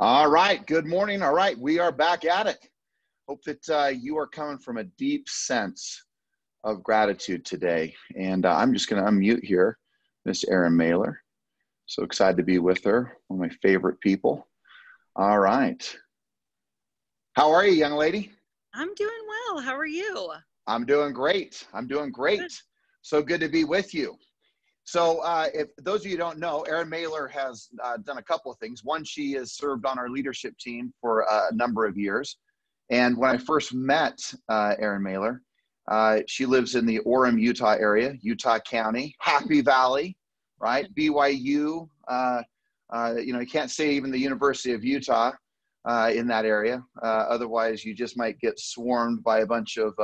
All right. Good morning. All right. We are back at it. Hope that uh, you are coming from a deep sense of gratitude today. And uh, I'm just going to unmute here Miss Erin Mehler. So excited to be with her, one of my favorite people. All right. How are you, young lady? I'm doing well. How are you? I'm doing great. I'm doing great. Good. So good to be with you. So, uh, if those of you don't know, Erin Mehler has uh, done a couple of things. One, she has served on our leadership team for a number of years. And when I first met uh, Erin Mehler, uh, she lives in the Orem, Utah area, Utah County, Happy Valley, right? BYU. Uh, uh, you know, you can't say even the University of Utah in that area. otherwise, you just might get swarmed by a bunch of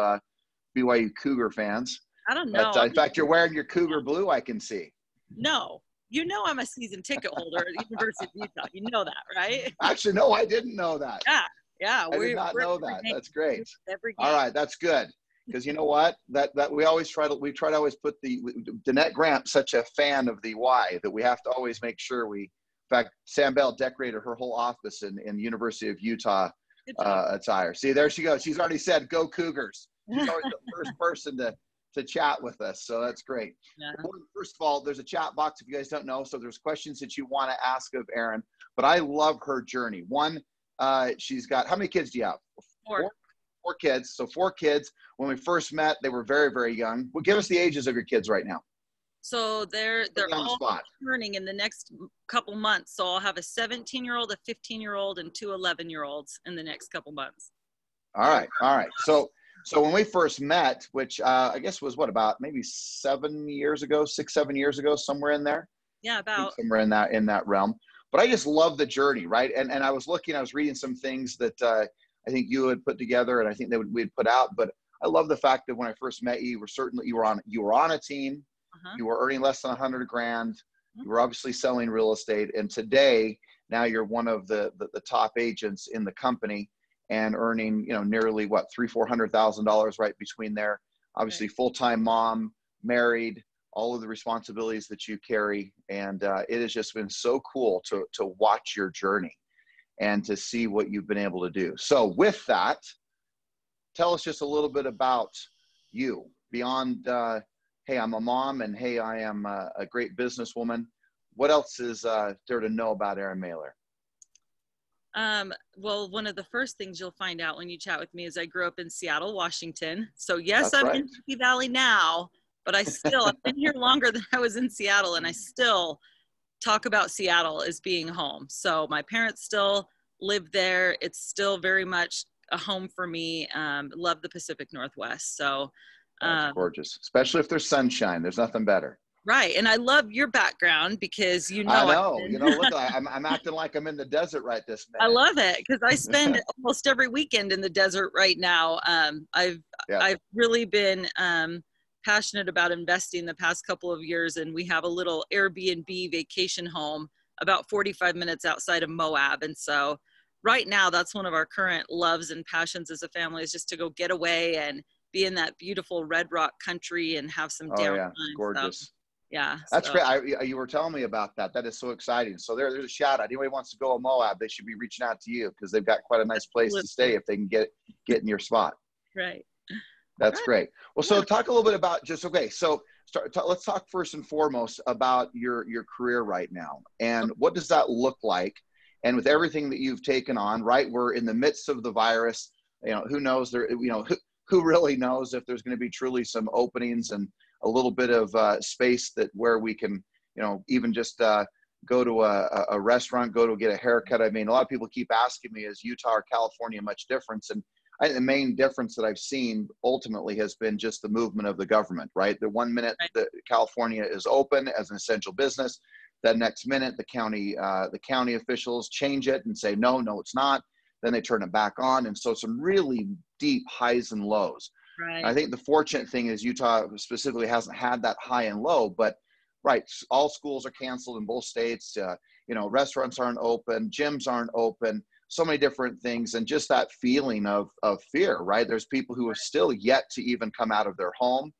BYU Cougar fans. I don't know. But, in fact, you're wearing your Cougar blue. I can see. No, you know I'm a season ticket holder at University of Utah. You know that, right? Actually, no, I didn't know that. Yeah, yeah. I did not know that. That's great. All right, that's good. Because you know what? That that we always try to we try to always put the Danette Grant such a fan of the Y that we have to always make sure we. In fact, Sam Bell decorated her whole office in in University of Utah uh, attire. See, there she goes. She's already said, "Go Cougars." She's always the first person to to chat with us. So that's great. Yeah. First of all, there's a chat box if you guys don't know. So there's questions that you want to ask of Erin. But I love her journey. One, uh, she's got how many kids do you have? Four. four. Four kids. So four kids. When we first met, they were very, very young. Well, give us the ages of your kids right now. So they're they're all spot. turning in the next couple months. So I'll have a 17 year old, a 15 year old, and two 11 year olds in the next couple months. All right, all right. So so when we first met, which uh, I guess was what about maybe seven years ago, six, seven years ago, somewhere in there. Yeah, about somewhere in that in that realm. But I just love the journey, right? And and I was looking, I was reading some things that uh, I think you had put together, and I think that we'd put out. But I love the fact that when I first met you, you were certainly you were on you were on a team, uh-huh. you were earning less than a hundred grand, uh-huh. you were obviously selling real estate, and today now you're one of the, the the top agents in the company and earning you know nearly what three four hundred thousand dollars right between there. Obviously right. full-time mom married all of the responsibilities that you carry. And uh, it has just been so cool to to watch your journey and to see what you've been able to do. So with that tell us just a little bit about you. Beyond uh, hey i'm a mom and hey i am a, a great businesswoman. What else is uh, there to know about erin mehler um, well, one of the first things you'll find out when you chat with me is I grew up in Seattle, Washington. So yes, That's I'm right. in Happy Valley now, but I still I've been here longer than I was in Seattle, and I still talk about Seattle as being home. So my parents still live there. It's still very much a home for me. Um, love the Pacific Northwest. So um, gorgeous, especially if there's sunshine. There's nothing better. Right. And I love your background because you know. I know. you know, look, I'm, I'm acting like I'm in the desert right this minute. I love it because I spend almost every weekend in the desert right now. Um, I've yeah. I've really been um, passionate about investing the past couple of years, and we have a little Airbnb vacation home about 45 minutes outside of Moab, and so right now that's one of our current loves and passions as a family is just to go get away and be in that beautiful red rock country and have some downtime. Oh, yeah. Gorgeous. So, yeah that's so. great. I, you were telling me about that. That is so exciting. So there, there's a shout out. Anybody wants to go to moab they should be reaching out to you because they've got quite a nice place to stay if they can get get in your spot. Right. That's right. great. Well so talk a little bit about just okay so start, t- let's talk first and foremost about your your career right now and what does that look like? And with everything that you've taken on right we're in the midst of the virus. You know who knows? There you know who, who really knows if there's going to be truly some openings and a little bit of uh, space that where we can, you know, even just uh, go to a, a restaurant, go to get a haircut. I mean, a lot of people keep asking me, is Utah or California much difference? And I, the main difference that I've seen ultimately has been just the movement of the government, right? The one minute right. that California is open as an essential business, the next minute the county uh, the county officials change it and say no, no, it's not. Then they turn it back on, and so some really deep highs and lows. Right. I think the fortunate thing is Utah specifically hasn't had that high and low, but right, all schools are canceled in both states. Uh, you know, restaurants aren't open, gyms aren't open, so many different things, and just that feeling of of fear. Right, there's people who have still yet to even come out of their home,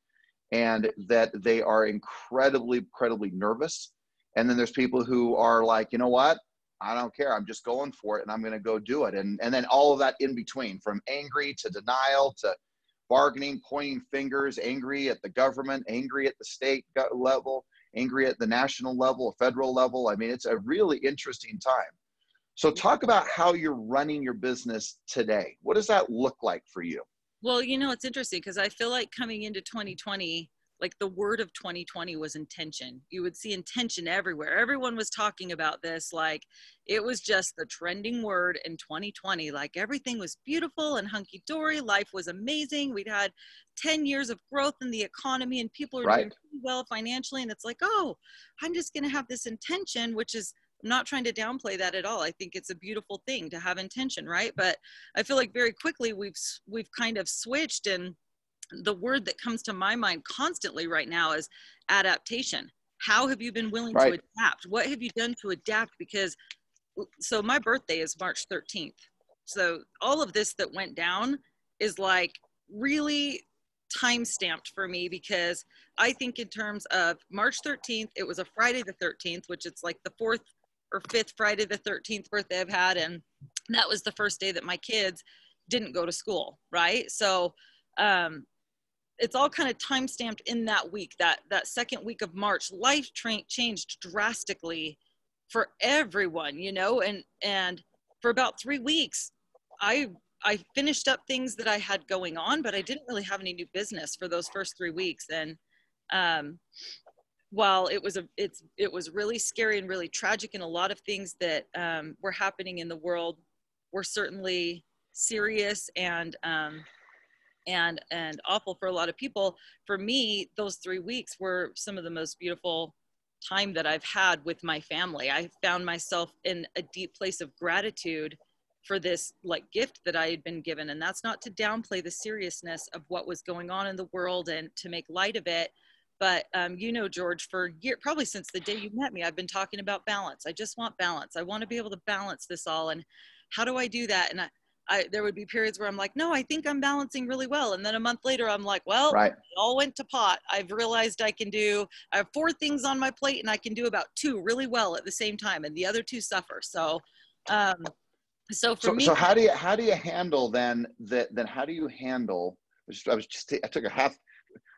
and that they are incredibly, incredibly nervous. And then there's people who are like, you know what? I don't care. I'm just going for it and I'm going to go do it. And, and then all of that in between from angry to denial to bargaining, pointing fingers, angry at the government, angry at the state level, angry at the national level, federal level. I mean, it's a really interesting time. So, talk about how you're running your business today. What does that look like for you? Well, you know, it's interesting because I feel like coming into 2020, like the word of 2020 was intention. You would see intention everywhere. Everyone was talking about this like it was just the trending word in 2020. Like everything was beautiful and hunky dory. Life was amazing. We'd had 10 years of growth in the economy and people are right. doing well financially. And it's like, oh, I'm just going to have this intention, which is I'm not trying to downplay that at all. I think it's a beautiful thing to have intention, right? But I feel like very quickly we've we've kind of switched and the word that comes to my mind constantly right now is adaptation. How have you been willing right. to adapt? What have you done to adapt? Because so my birthday is March 13th. So all of this that went down is like really time stamped for me because I think in terms of March 13th, it was a Friday the 13th, which it's like the fourth or fifth Friday the 13th birthday I've had. And that was the first day that my kids didn't go to school. Right. So, um, it's all kind of time stamped in that week that that second week of march. Life changed drastically for everyone you know and and for about three weeks i i finished up things that i had going on but i didn't really have any new business for those first three weeks. And um while it was a it's it was really scary and really tragic and a lot of things that um, were happening in the world were certainly serious and um, and and awful for a lot of people. For me those three weeks were some of the most beautiful time that i've had with my family. I found myself in a deep place of gratitude for this like gift that i had been given and that's not to downplay the seriousness of what was going on in the world and to make light of it. But um, you know george for year probably since the day you met me i've been talking about balance. I just want balance. I want to be able to balance this all and how do i do that? And I, I, there would be periods where I'm like, no, I think I'm balancing really well. And then a month later, I'm like, well, right. all went to pot. I've realized I can do, I have four things on my plate and I can do about two really well at the same time. And the other two suffer. So, um, so for so, me, so how do you, how do you handle then that, then how do you handle, I was just, I took a half,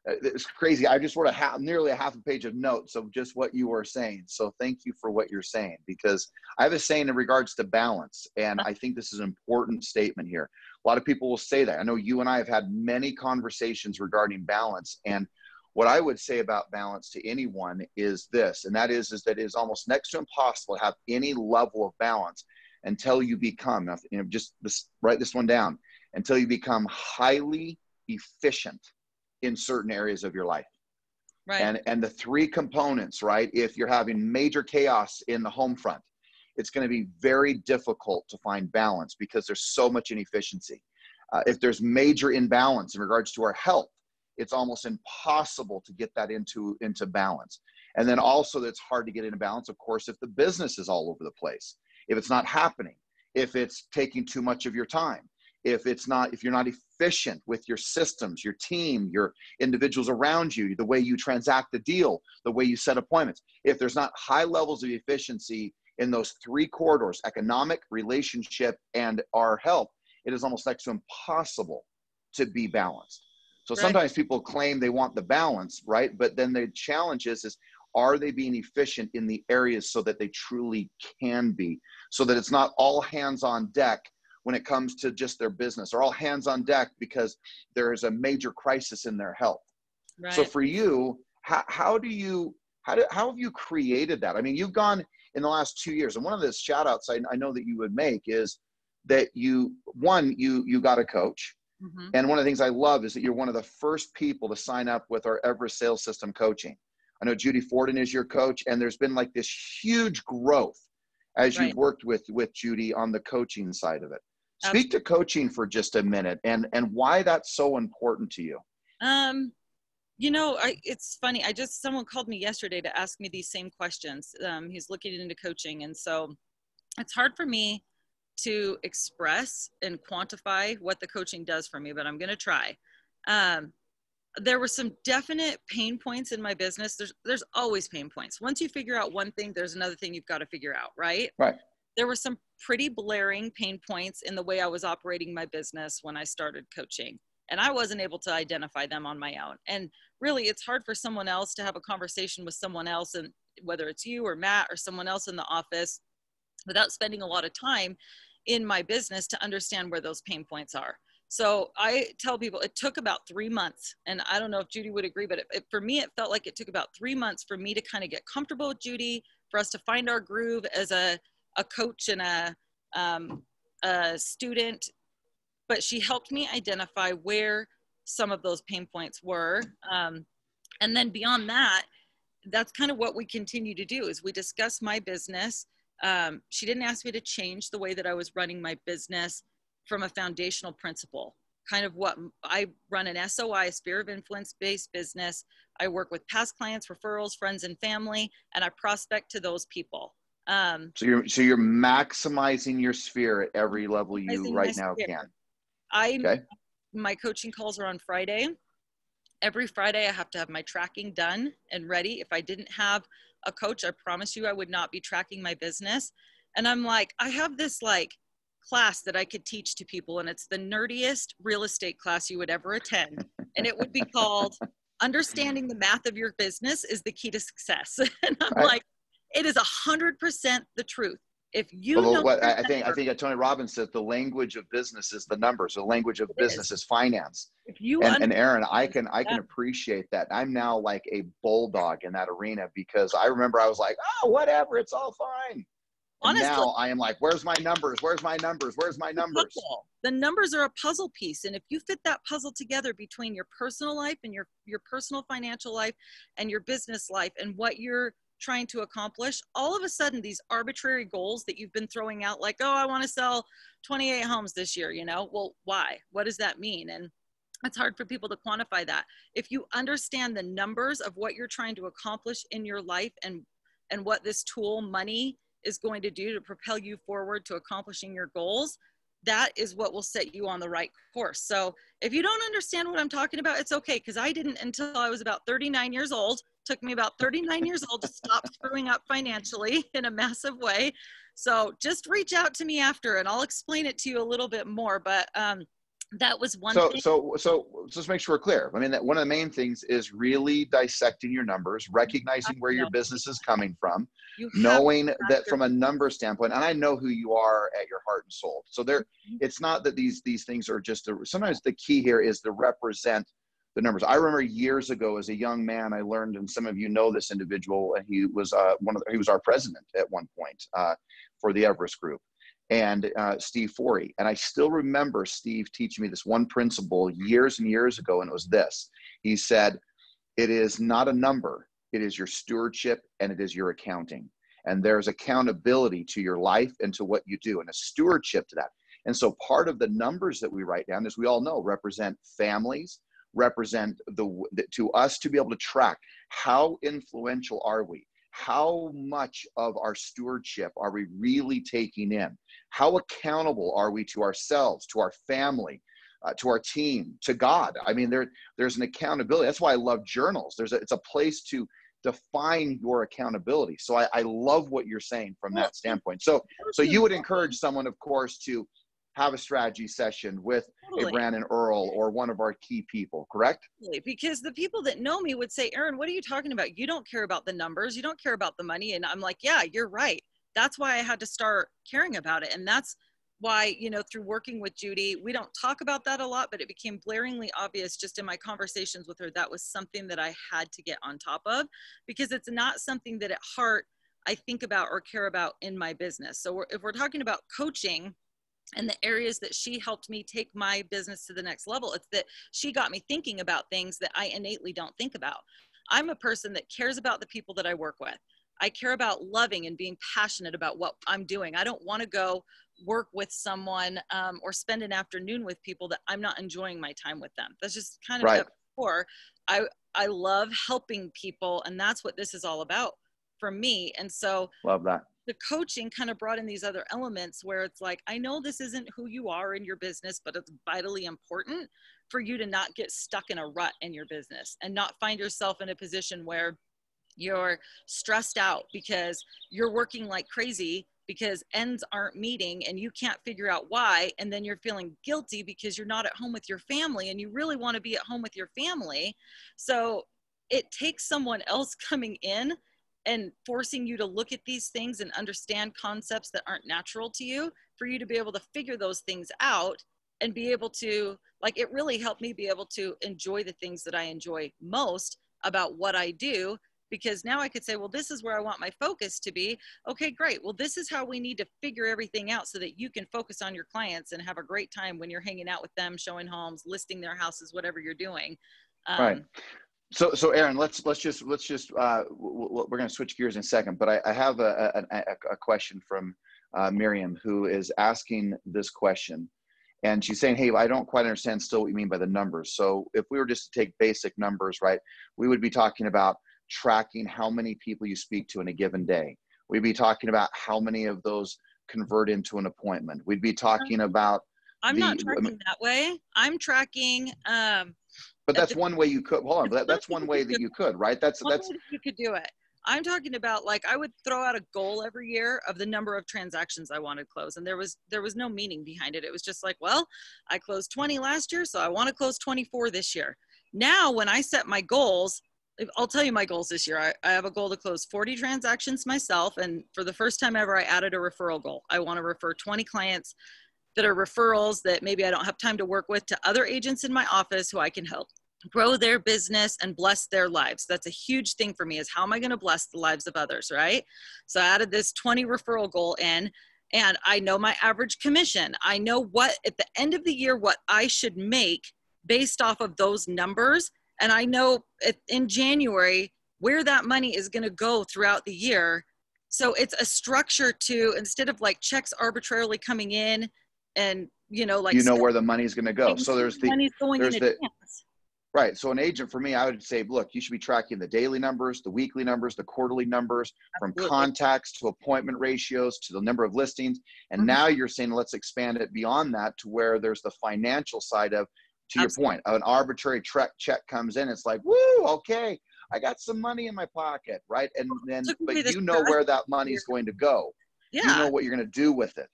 Uh, it's crazy. I just wrote a half, nearly a half a page of notes of just what you were saying. So thank you for what you're saying because I have a saying in regards to balance, and I think this is an important statement here. A lot of people will say that. I know you and I have had many conversations regarding balance, and what I would say about balance to anyone is this, and that is is that it is almost next to impossible to have any level of balance until you become, you know, just this, write this one down, until you become highly efficient in certain areas of your life. Right. And and the three components, right? If you're having major chaos in the home front, it's going to be very difficult to find balance because there's so much inefficiency. Uh, if there's major imbalance in regards to our health, it's almost impossible to get that into into balance. And then also, it's hard to get into balance, of course, if the business is all over the place, if it's not happening, if it's taking too much of your time, if it's not if you're not efficient with your systems your team your individuals around you the way you transact the deal the way you set appointments. If there's not high levels of efficiency in those three corridors economic relationship and our health it is almost next to impossible to be balanced. So right. sometimes people claim they want the balance right? But then the challenge is is are they being efficient in the areas so that they truly can be? So that it's not all hands on deck when it comes to just their business or all hands on deck because there is a major crisis in their health. Right. So for you, how, how do you how do how have you created that? I mean, you've gone in the last two years, and one of the shout outs I, I know that you would make is that you one you you got a coach. Mm-hmm. And one of the things I love is that you're one of the first people to sign up with our Everest Sales System coaching. I know Judy Forden is your coach, and there's been like this huge growth as right. you've worked with with Judy on the coaching side of it. Speak to coaching for just a minute and and why that's so important to you. Um, you know, I, it's funny. I just someone called me yesterday to ask me these same questions. Um, he's looking into coaching, and so it's hard for me to express and quantify what the coaching does for me, but I'm going to try. Um, there were some definite pain points in my business. There's there's always pain points. Once you figure out one thing, there's another thing you've got to figure out, right? Right. there were some pretty blaring pain points in the way I was operating my business when I started coaching. And I wasn't able to identify them on my own. And really, it's hard for someone else to have a conversation with someone else, and whether it's you or Matt or someone else in the office, without spending a lot of time in my business to understand where those pain points are. So I tell people it took about three months, and I don't know if Judy would agree, but it, it, for me, it felt like it took about three months for me to kind of get comfortable with Judy, for us to find our groove as a, a coach and a, um, a student. But she helped me identify where some of those pain points were. Um, and then beyond that, that's kind of what we continue to do is we discuss my business. Um, she didn't ask me to change the way that I was running my business from a foundational principle kind of what I run an SOI, sphere of influence based business. I work with past clients, referrals, friends, and family, and I prospect to those people. Um, so you're so you're maximizing your sphere at every level you right now sphere. can. I okay. my coaching calls are on Friday. Every Friday, I have to have my tracking done and ready. If I didn't have a coach, I promise you, I would not be tracking my business. And I'm like, I have this like class that I could teach to people, and it's the nerdiest real estate class you would ever attend. And it would be called Understanding the Math of Your Business is the Key to Success. and I'm right. like, it is a hundred percent the truth. If you know what I think, I think Tony Robbins says the language of business is the numbers. The language of business is. is. finance. If you and, and Erin, I can I can appreciate that. I'm now like a bulldog in that arena because I remember I was like, oh, whatever, it's all fine. Honestly, now I am like, where's my numbers? Where's my numbers? Where's my numbers? The numbers are a puzzle piece. And if you fit that puzzle together between your personal life and your, your personal financial life and your business life and what you're trying to accomplish, all of a sudden these arbitrary goals that you've been throwing out, like, oh, I want to sell 28 homes this year, you know, well, why? What does that mean? And it's hard for people to quantify that. If you understand the numbers of what you're trying to accomplish in your life and and what this tool money is going to do to propel you forward to accomplishing your goals, that is what will set you on the right course. So if you don't understand what I'm talking about, it's okay because I didn't until I was about 39 years old. Took me about 39 years old to stop screwing up financially in a massive way. So just reach out to me after and I'll explain it to you a little bit more. But um, that was one so thing. so so just make sure we're clear i mean that one of the main things is really dissecting your numbers recognizing where your business is coming from knowing that from a number standpoint and i know who you are at your heart and soul so there mm-hmm. it's not that these these things are just a, sometimes the key here is to represent the numbers i remember years ago as a young man i learned and some of you know this individual and he was uh, one of the, he was our president at one point uh, for the everest group and uh, Steve Forey. And I still remember Steve teaching me this one principle years and years ago, and it was this. He said, It is not a number, it is your stewardship and it is your accounting. And there's accountability to your life and to what you do, and a stewardship to that. And so part of the numbers that we write down, as we all know, represent families, represent the, the to us to be able to track how influential are we how much of our stewardship are we really taking in? How accountable are we to ourselves, to our family, uh, to our team, to God? I mean, there, there's an accountability. That's why I love journals. There's a, it's a place to define your accountability. So I, I love what you're saying from that standpoint. So, so you would encourage someone, of course, to have a strategy session with totally. a Brandon Earl or one of our key people, correct? Because the people that know me would say, Erin, what are you talking about? You don't care about the numbers, you don't care about the money. And I'm like, yeah, you're right. That's why I had to start caring about it. And that's why, you know, through working with Judy, we don't talk about that a lot, but it became blaringly obvious just in my conversations with her that was something that I had to get on top of because it's not something that at heart I think about or care about in my business. So we're, if we're talking about coaching, and the areas that she helped me take my business to the next level it's that she got me thinking about things that i innately don't think about. I'm a person that cares about the people that i work with. I care about loving and being passionate about what i'm doing. I don't want to go work with someone um, or spend an afternoon with people that i'm not enjoying my time with them. That's just kind of right. core i i love helping people and that's what this is all about for me. And so love that the coaching kind of brought in these other elements where it's like i know this isn't who you are in your business but it's vitally important for you to not get stuck in a rut in your business and not find yourself in a position where you're stressed out because you're working like crazy because ends aren't meeting and you can't figure out why. And then you're feeling guilty because you're not at home with your family and you really want to be at home with your family. So it takes someone else coming in and forcing you to look at these things and understand concepts that aren't natural to you for you to be able to figure those things out and be able to like it really helped me be able to enjoy the things that I enjoy most about what I do because now I could say, well, this is where I want my focus to be. Okay, great. Well, this is how we need to figure everything out so that you can focus on your clients and have a great time when you're hanging out with them, showing homes, listing their houses, whatever you're doing. Um, right. So, so Erin, let's let's just let's just uh, we're going to switch gears in a second, but I, I have a, a, a, question from uh, Miriam who is asking this question, and she's saying, "Hey, I don't quite understand still what you mean by the numbers. So, if we were just to take basic numbers, right, we would be talking about tracking how many people you speak to in a given day. We'd be talking about how many of those convert into an appointment. We'd be talking about. I'm the, not tracking that way. I'm tracking. Um, but that's one way you could. Hold on, that, that's one way that you could, right? That's that's. You could do it. I'm talking about like I would throw out a goal every year of the number of transactions I wanted to close, and there was there was no meaning behind it. It was just like, well, I closed 20 last year, so I want to close 24 this year. Now, when I set my goals, I'll tell you my goals this year. I, I, have a goal to close 40 transactions myself. And for the first time ever, I added a referral goal. I want to refer 20 clients that are referrals that maybe I don't have time to work with to other agents in my office who I can help grow their business and bless their lives. That's a huge thing for me is how am I going to bless the lives of others, right? So I added this 20 referral goal in and I know my average commission. I know what at the end of the year what I should make based off of those numbers and I know in January where that money is going to go throughout the year. So it's a structure to instead of like checks arbitrarily coming in and you know like you know where the money's going to go. So there's the money's going there's in the, Right. So an agent for me, I would say, look, you should be tracking the daily numbers, the weekly numbers, the quarterly numbers, Absolutely. from contacts to appointment ratios to the number of listings. And mm-hmm. now you're saying let's expand it beyond that to where there's the financial side of to Absolutely. your point, an arbitrary check check comes in. It's like, woo, okay, I got some money in my pocket, right? And then, but you know where that money is going to go. Yeah. You know what you're going to do with it.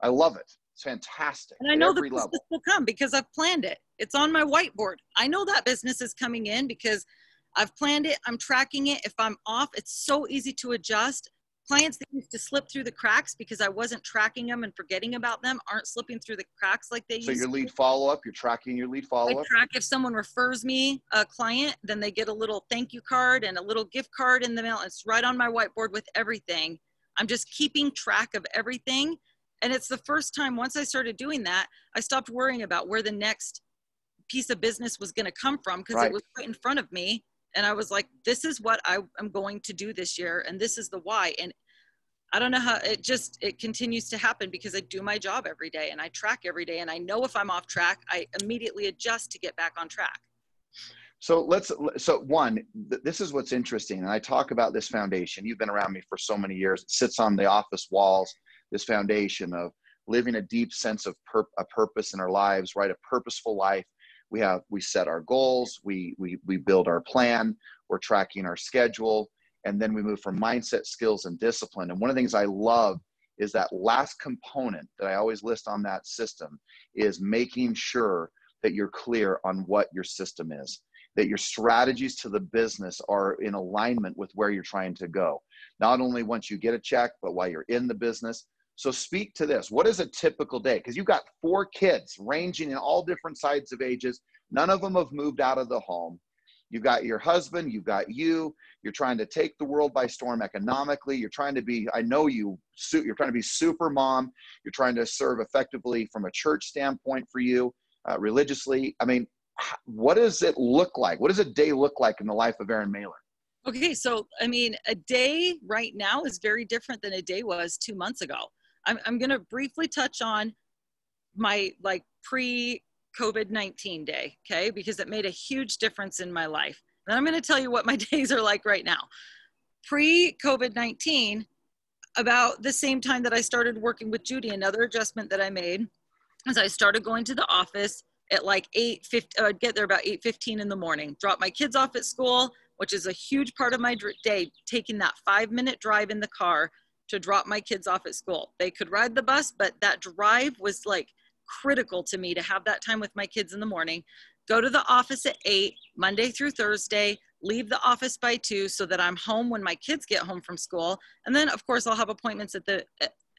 I love it. It's fantastic. And I know the business level. will come because I've planned it. It's on my whiteboard. I know that business is coming in because I've planned it. I'm tracking it. If I'm off, it's so easy to adjust clients that used to slip through the cracks because I wasn't tracking them and forgetting about them aren't slipping through the cracks like they so used So your lead follow up, you're tracking your lead follow up. I track if someone refers me a client, then they get a little thank you card and a little gift card in the mail. It's right on my whiteboard with everything. I'm just keeping track of everything. And it's the first time once I started doing that, I stopped worrying about where the next piece of business was going to come from because right. it was right in front of me and I was like, this is what I am going to do this year, and this is the why. And I don't know how it just it continues to happen because I do my job every day and I track every day, and I know if I'm off track, I immediately adjust to get back on track. So let's so one, this is what's interesting, and I talk about this foundation. You've been around me for so many years. It sits on the office walls. This foundation of living a deep sense of pur- a purpose in our lives, right? A purposeful life. We have we set our goals. We we, we build our plan. We're tracking our schedule. And then we move from mindset skills and discipline. And one of the things i love is that last component that i always list on that system is making sure that you're clear on what your system is that your strategies to the business are in alignment with where you're trying to go. Not only once you get a check but while you're in the business so speak to this. What is a typical day? Because you've got four kids ranging in all different sides of ages. None of them have moved out of the home. You've got your husband, you've got you. You're trying to take the world by storm economically. You're trying to be, I know you, you're trying to be super mom. You're trying to serve effectively from a church standpoint for you, uh, religiously. I mean, what does it look like? What does a day look like in the life of Erin Mehler? Okay, so I mean, a day right now is very different than a day was two months ago. I'm, I'm going to briefly touch on my like pre COVID 19 day, okay, because it made a huge difference in my life. And I'm going to tell you what my days are like right now. Pre COVID 19, about the same time that I started working with Judy, another adjustment that I made is I started going to the office at like 8 50, I'd get there about 8 15 in the morning, drop my kids off at school, which is a huge part of my day, taking that five minute drive in the car to drop my kids off at school. They could ride the bus, but that drive was like critical to me to have that time with my kids in the morning. Go to the office at eight, Monday through Thursday, leave the office by two so that I'm home when my kids get home from school. And then, of course, I'll have appointments at the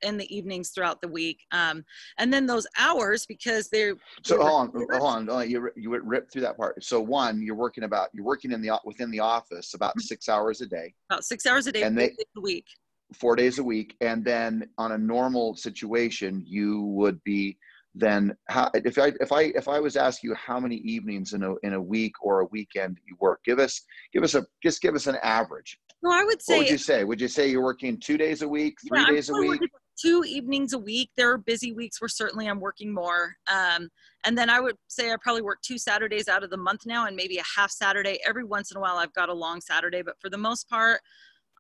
in the evenings throughout the week. Um, and then those hours because they're so hold on, hold on, you you rip through that part. So one, you're working about you're working in the within the office about mm-hmm. six hours a day. About six hours a day, and they, a week. Four days a week, and then on a normal situation, you would be then how, if I if I if I was asking you how many evenings in a in a week or a weekend you work, give us give us a just give us an average. No, I would say. What would you say? Would you say you're working two days a week, three yeah, days a week? two evenings a week. There are busy weeks where certainly I'm working more. Um, and then I would say I probably work two Saturdays out of the month now and maybe a half Saturday. Every once in a while I've got a long Saturday, but for the most part,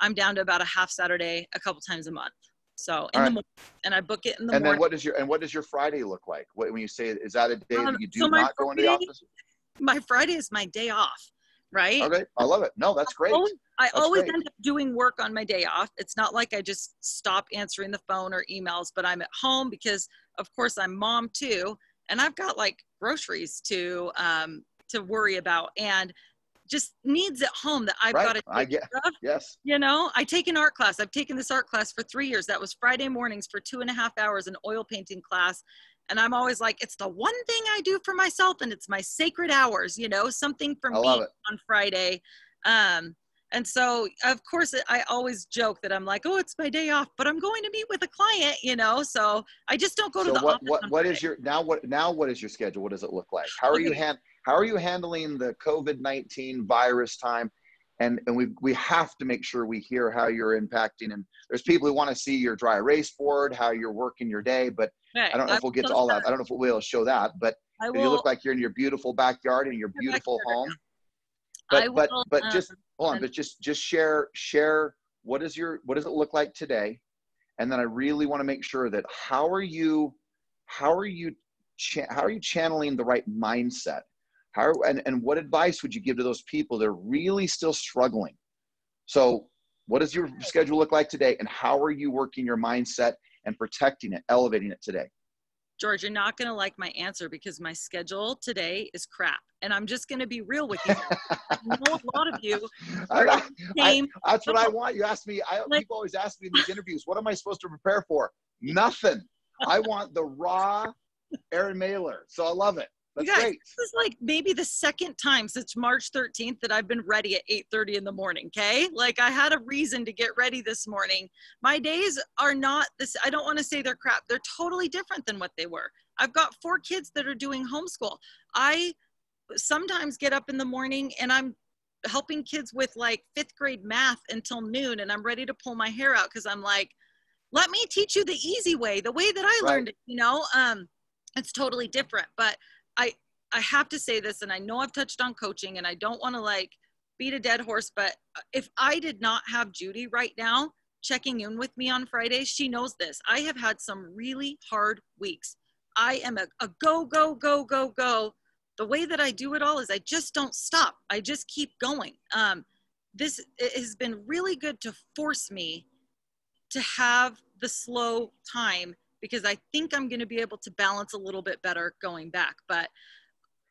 I'm down to about a half Saturday a couple times a month. So in right. the morning, and I book it in the and morning. then what does your and what does your Friday look like? What when you say is that a day um, that you do so not Friday, go into the office? My Friday is my day off, right? Okay, I love it. No, that's great. I always great. end up doing work on my day off. It's not like I just stop answering the phone or emails, but I'm at home because, of course, I'm mom too, and I've got like groceries to um, to worry about and just needs at home that I've right. got to take I get, care of. Yes. You know, I take an art class. I've taken this art class for three years. That was Friday mornings for two and a half hours, an oil painting class. And I'm always like, it's the one thing I do for myself, and it's my sacred hours. You know, something for I me on Friday. Um, and so, of course, I always joke that I'm like, oh, it's my day off, but I'm going to meet with a client, you know. So I just don't go so to the what, office. What, what is your now? What now? What is your schedule? What does it look like? How are okay. you hand? How are you handling the COVID nineteen virus time? And and we we have to make sure we hear how you're impacting. And there's people who want to see your dry erase board, how you're working your day. But okay. I don't know if we'll get to all that. that. I don't know if we'll be able to show that. But you look like you're in your beautiful backyard in your beautiful home. But will, but but um, just hold on, but just just share share what is your what does it look like today, and then I really want to make sure that how are you how are you how are you channeling the right mindset? How and and what advice would you give to those people that are really still struggling? So what does your schedule look like today, and how are you working your mindset and protecting it, elevating it today? George, you're not going to like my answer because my schedule today is crap. And I'm just going to be real with you. I know a lot of you. I, I, that's what I want. You ask me, I, like, people always ask me in these interviews, what am I supposed to prepare for? Nothing. I want the raw Erin Mehler. So I love it. That's guys, great. This is like maybe the second time since March 13th that I've been ready at 8:30 in the morning. Okay, like I had a reason to get ready this morning. My days are not this. I don't want to say they're crap. They're totally different than what they were. I've got four kids that are doing homeschool. I sometimes get up in the morning and I'm helping kids with like fifth grade math until noon, and I'm ready to pull my hair out because I'm like, let me teach you the easy way, the way that I right. learned it. You know, um, it's totally different, but I I have to say this, and I know I've touched on coaching, and I don't want to like beat a dead horse, but if I did not have Judy right now checking in with me on Fridays, she knows this. I have had some really hard weeks. I am a, a go, go, go, go, go. The way that I do it all is I just don't stop. I just keep going. Um, this has been really good to force me to have the slow time because I think I'm going to be able to balance a little bit better going back. But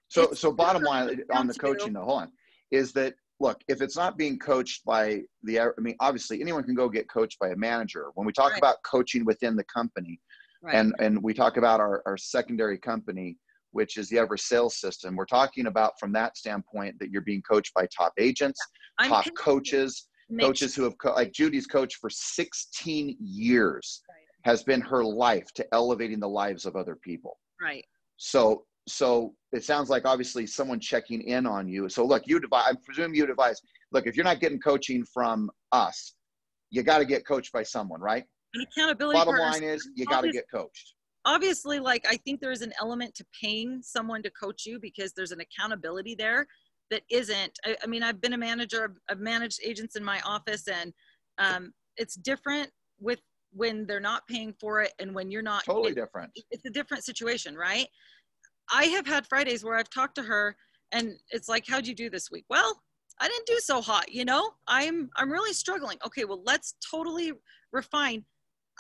so, so bottom line on the coaching, though, hold on, is that look, if it's not being coached by the, I mean, obviously anyone can go get coached by a manager. When we talk right. about coaching within the company, right. and and we talk about our our secondary company, which is the Ever Sales System, we're talking about from that standpoint that you're being coached by top agents, yeah. top coaches, coaches who have co- like Judy's coached for 16 years has been her life to elevating the lives of other people. Right. So so it sounds like obviously someone checking in on you. So look, you advise. I presume you advise. Look, if you're not getting coaching from us, you got to get coached by someone, right? An accountability. Bottom line is you got to get coached. Obviously, like I think there is an element to paying someone to coach you because there's an accountability there that isn't. I, I mean, I've been a manager. I've managed agents in my office, and um, it's different with when they're not paying for it and when you're not totally it, different it's a different situation right i have had fridays where i've talked to her and it's like how'd you do this week well i didn't do so hot you know i'm i'm really struggling okay well let's totally refine.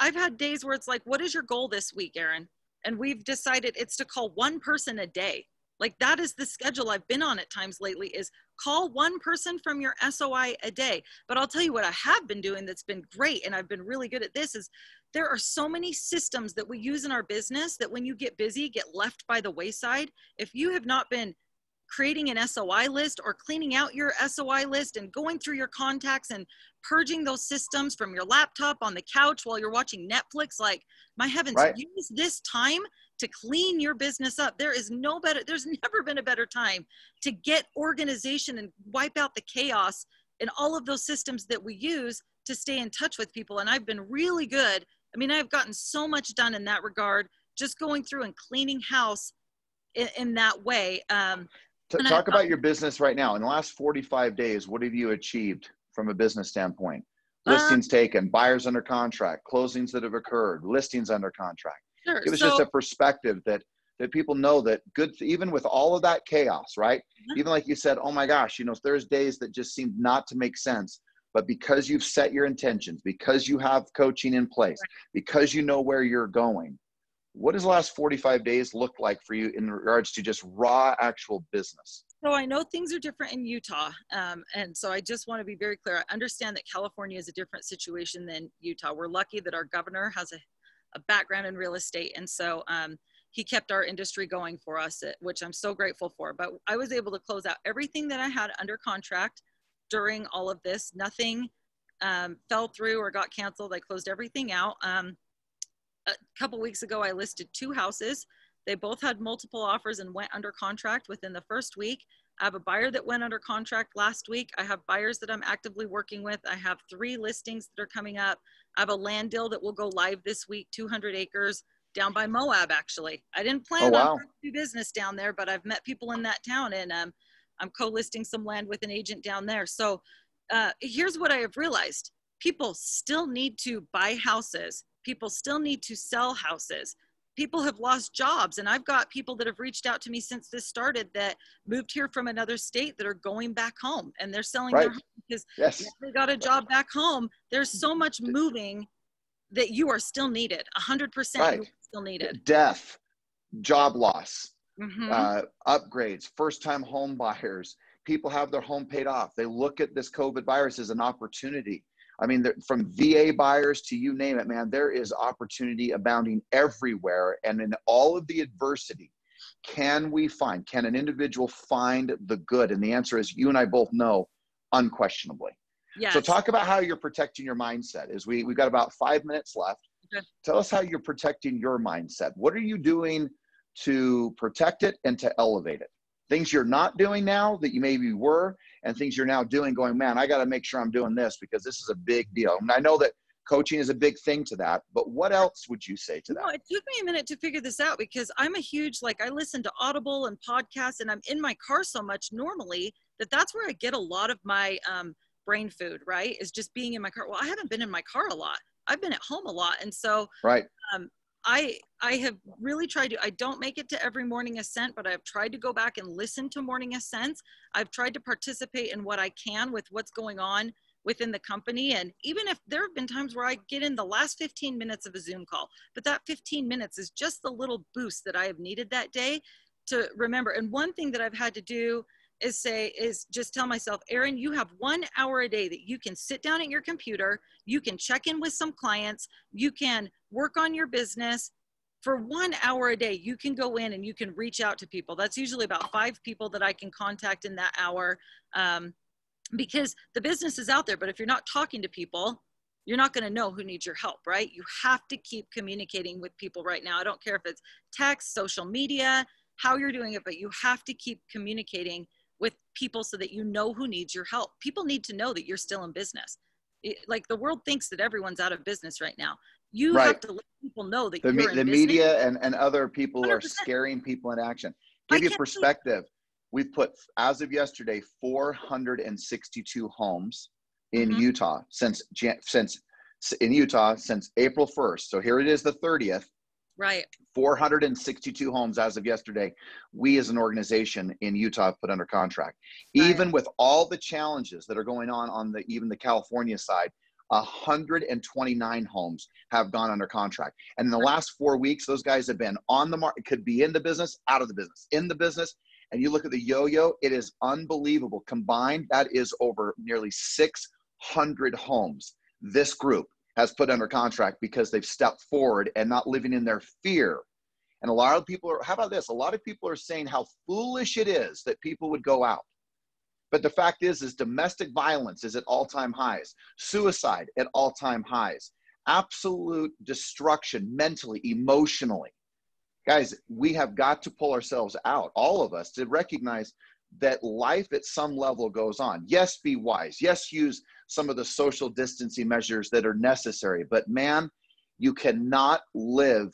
I've had days where it's like, what is your goal this week, Erin? And we've decided it's to call one person a day. Like that is the schedule I've been on at times lately is call one person from your SOI a day. But I'll tell you what I have been doing that's been great and I've been really good at this is there are so many systems that we use in our business that when you get busy get left by the wayside. If you have not been creating an SOI list or cleaning out your SOI list and going through your contacts and purging those systems from your laptop on the couch while you're watching Netflix. Like, my heavens, right. use this time to clean your business up. There is no better, there's never been a better time to get organization and wipe out the chaos in all of those systems that we use to stay in touch with people. And I've been really good. I mean, I've gotten so much done in that regard, just going through and cleaning house in, in that way. Um, talk I, about your business right now. In the last 45 days, what have you achieved from a business standpoint? Uh, listings taken, buyers under contract, closings that have occurred, listings under contract. Sure. It was so, just a perspective that that people know that good even with all of that chaos right uh-huh. even like you said oh my gosh you know there's days that just seem not to make sense but because you've set your intentions because you have coaching in place right. because you know where you're going what does the last 45 days look like for you in regards to just raw actual business so i know things are different in utah um, and so i just want to be very clear i understand that california is a different situation than utah we're lucky that our governor has a, a background in real estate and so um, he kept our industry going for us uh, which i'm so grateful for but i was able to close out everything that i had under contract during all of this nothing um, fell through or got canceled i closed everything out um, a couple weeks ago, I listed two houses. They both had multiple offers and went under contract within the first week. I have a buyer that went under contract last week. I have buyers that I'm actively working with. I have three listings that are coming up. I have a land deal that will go live this week, 200 acres down by Moab, actually. I didn't plan oh, wow. on do business down there, but I've met people in that town and um, I'm co-listing some land with an agent down there. So uh, here's what I have realized. People still need to buy houses people still need to sell houses people have lost jobs and i've got people that have reached out to me since this started that moved here from another state that are going back home and they're selling right. their home because yes. they got a job back home there's so much moving that you are still needed 100% right. still needed death job loss mm-hmm. uh, upgrades first time home buyers people have their home paid off they look at this covid virus as an opportunity I mean, from VA buyers to you name it, man, there is opportunity abounding everywhere. And in all of the adversity, can we find, can an individual find the good? And the answer is you and I both know unquestionably. Yes. So talk about how you're protecting your mindset. Is we we've got about five minutes left. Okay. Tell us how you're protecting your mindset. What are you doing to protect it and to elevate it? Things you're not doing now that you maybe were, and things you're now doing going man i got to make sure i'm doing this because this is a big deal. And i know that coaching is a big thing to that but what else would you say to that? no, it took me a minute to figure this out because i'm a huge like i listen to audible and podcasts and i'm in my car so much normally that that's where i get a lot of my um, brain food right is just being in my car. Well i haven't been in my car a lot. I've been at home a lot. And so right. um, I I have really tried to I don't make it to every morning ascent, but I've tried to go back and listen to morning ascents. I've tried to participate in what I can with what's going on within the company and even if there have been times where I get in the last 15 minutes of a Zoom call, but that 15 minutes is just the little boost that I have needed that day to remember. And one thing that I've had to do is say is just tell myself erin you have one hour a day that you can sit down at your computer you can check in with some clients you can work on your business. For one hour a day you can go in and you can reach out to people. That's usually about five people that i can contact in that hour um, because the business is out there but if you're not talking to people you're not going to know who needs your help right? You have to keep communicating with people right now. I don't care if it's text social media how you're doing it but you have to keep communicating people so that you know who needs your help people need to know that you're still in business it, like the world thinks that everyone's out of business right now you right. have to let people know that the, you're the media and, and other people 100%. are scaring people in action. Give you perspective. We've put, as of yesterday, 462 homes in mm-hmm. Utah since since in Utah since April 1st. So here it is, the 30th. Right. 462 homes as of yesterday. We as an organization in Utah put under contract. Right. Even with all the challenges that are going on on the even the California side, 129 homes have gone under contract. And in the last four weeks, those guys have been on the market, could be in the business, out of the business, in the business. And you look at the yo yo, it is unbelievable. Combined, that is over nearly 600 homes. This group has put under contract because they've stepped forward and not living in their fear. And a lot of people are, how about this? A lot of people are saying how foolish it is that people would go out but the fact is, is domestic violence is at all-time highs, suicide at all-time highs, absolute destruction mentally, emotionally. Guys, we have got to pull ourselves out, all of us, to recognize that life at some level goes on. Yes, be wise. Yes, use some of the social distancing measures that are necessary. But man, you cannot live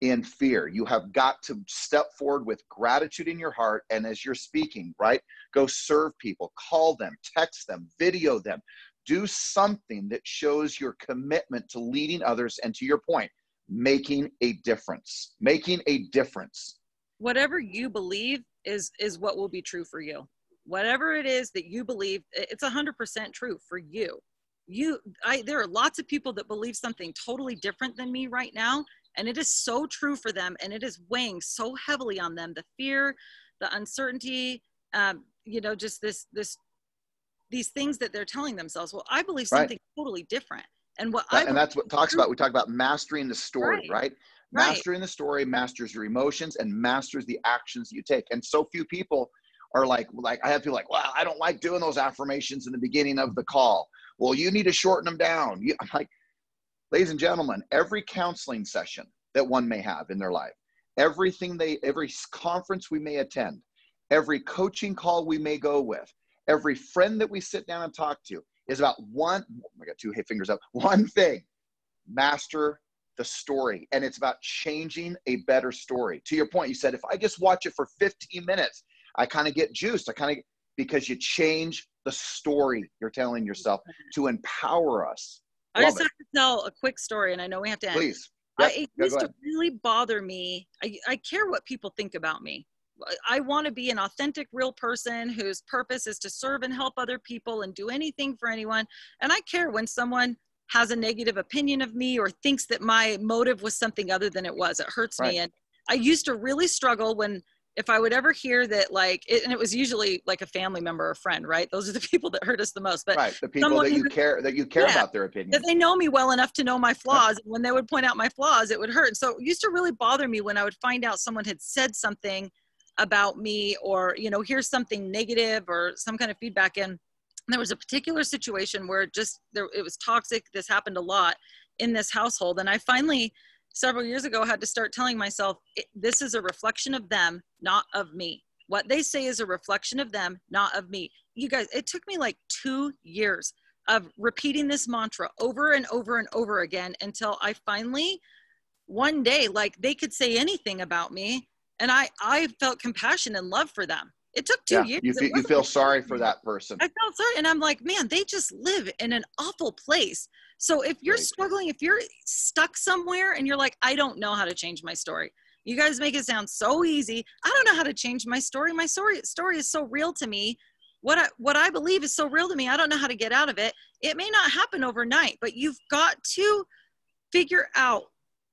in fear. You have got to step forward with gratitude in your heart. And as you're speaking, right, go serve people, call them, text them, video them, do something that shows your commitment to leading others and to your point, making a difference. Making a difference. Whatever you believe is is what will be true for you. Whatever it is that you believe, it's 100% true for you. You I there are lots of people that believe something totally different than me right now and it is so true for them and it is weighing so heavily on them the fear the uncertainty um, you know just this this these things that they're telling themselves well i believe something right. totally different and what that, I and that's what talks about we talk about mastering the story right, right? Mastering the story masters your emotions and masters the actions you take. And so few people are like, like I have people like, well, I don't like doing those affirmations in the beginning of the call. Well, you need to shorten them down. You, I'm like, ladies and gentlemen, every counseling session that one may have in their life, everything they, every conference we may attend, every coaching call we may go with, every friend that we sit down and talk to is about one, oh, I got two fingers up, one thing, master the story. And it's about changing a better story. To your point, you said, if I just watch it for 15 minutes, I kind of get juiced. I kind of, because you change the story you're telling yourself to empower us I just have to tell a quick story, and I know we have to end. Please. Yep. I, it yeah, used to really bother me. I, I care what people think about me. I want to be an authentic, real person whose purpose is to serve and help other people and do anything for anyone. And I care when someone has a negative opinion of me or thinks that my motive was something other than it was. It hurts right. me. And I used to really struggle when if I would ever hear that, like, it, and it was usually like a family member or friend, right? Those are the people that hurt us the most. But right, the people that you care that you care yeah, about their opinion. That they know me well enough to know my flaws. When they would point out my flaws, it would hurt. So it used to really bother me when I would find out someone had said something about me, or you know, here's something negative or some kind of feedback. And there was a particular situation where just there it was toxic. This happened a lot in this household, and I finally several years ago I had to start telling myself this is a reflection of them not of me what they say is a reflection of them not of me you guys it took me like two years of repeating this mantra over and over and over again until i finally one day like they could say anything about me and i i felt compassion and love for them it took two yeah, years. You feel, you feel sorry for that person. I felt sorry. And I'm like, man, they just live in an awful place. So if you're struggling, if you're stuck somewhere and you're like, I don't know how to change my story, you guys make it sound so easy. I don't know how to change my story. My story story is so real to me. What I, what I believe is so real to me. I don't know how to get out of it. It may not happen overnight, but you've got to figure out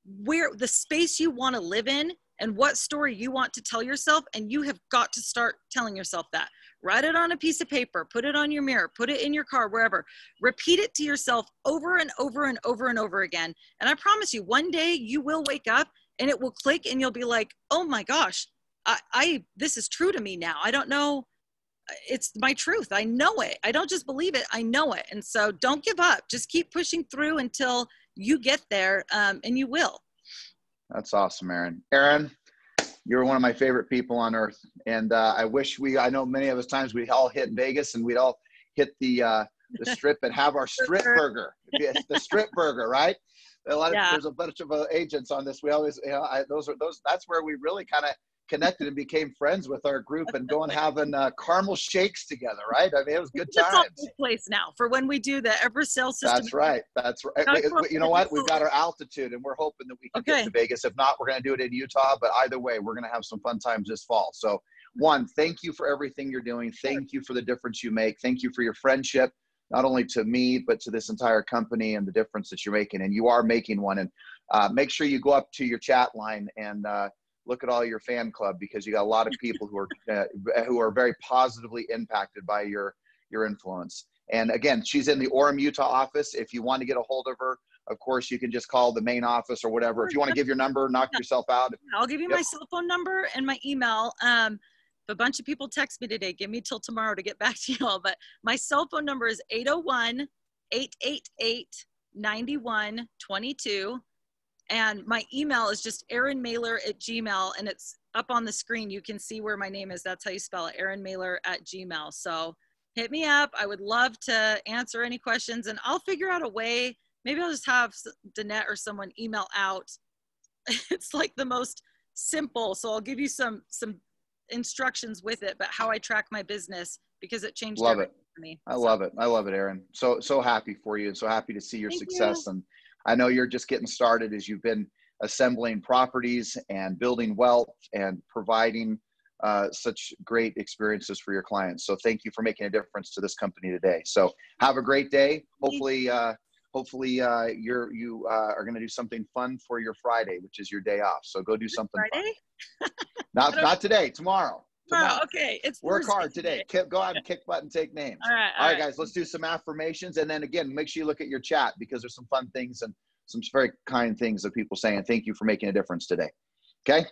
where the space you want to live in and what story you want to tell yourself. And you have got to start telling yourself that. Write it on a piece of paper, put it on your mirror, put it in your car, wherever. Repeat it to yourself over and over and over and over again. And I promise you, one day you will wake up and it will click and you'll be like, oh my gosh, I, I this is true to me now. I don't know. It's my truth. I know it. I don't just believe it. I know it. And so don't give up. Just keep pushing through until you get there, um, and you will. That's awesome, Erin. Erin, you're one of my favorite people on earth, and uh, I wish we. I know many of us times we all hit Vegas and we'd all hit the uh, the strip and have our strip burger, the strip burger, right? A lot of, yeah. there's a bunch of uh, agents on this. We always, you know, I, those are those. That's where we really kind of connected and became friends with our group and going having uh, caramel shakes together, right? I mean, it was good times. It's a place now for when we do the ever sales system. That's right. That's right. You know what? We've got our altitude and we're hoping that we can okay. get to Vegas. If not, we're going to do it in Utah. But either way, we're going to have some fun times this fall. So, one, thank you for everything you're doing. Thank you for the difference you make. Thank you for your friendship. not only to me but to this entire company and the difference that you're making. And you are making one. And uh, make sure you go up to your chat line and uh, look at all your fan club because you got a lot of people who are uh, who are very positively impacted by your your influence. And again, she's in the Orem, Utah office. If you want to get a hold of her, of course, you can just call the main office or whatever. If you want to give your number, knock yourself out. I'll give you yep. my cell phone number and my email. Um, a bunch of people text me today. Give me till tomorrow to get back to you all. But my cell phone number is 801 888 9122. And my email is just Erin Mehler at Gmail. And it's up on the screen. You can see where my name is. That's how you spell it Erin Mehler at Gmail. So hit me up. I would love to answer any questions and I'll figure out a way. Maybe I'll just have Danette or someone email out. It's like the most simple. So I'll give you some some instructions with it, but how I track my business because it changed love it. for me. I so. love it. I love it, Erin. So so happy for you and so happy to see your Thank success. You. And I know you're just getting started as you've been assembling properties and building wealth and providing uh, such great experiences for your clients. So thank you for making a difference to this company today. So have a great day. Hopefully, uh, hopefully uh, you're you uh, are going to do something fun for your Friday, which is your day off. So go do something. Friday? not not today. Tomorrow. Tomorrow. Oh, okay. It's work hard today. today. Go out and kick butt and take names. All right. All, all right, right, guys. Let's do some affirmations, and then again, make sure you look at your chat because there's some fun things and some very kind things of people saying thank you for making a difference today. Okay.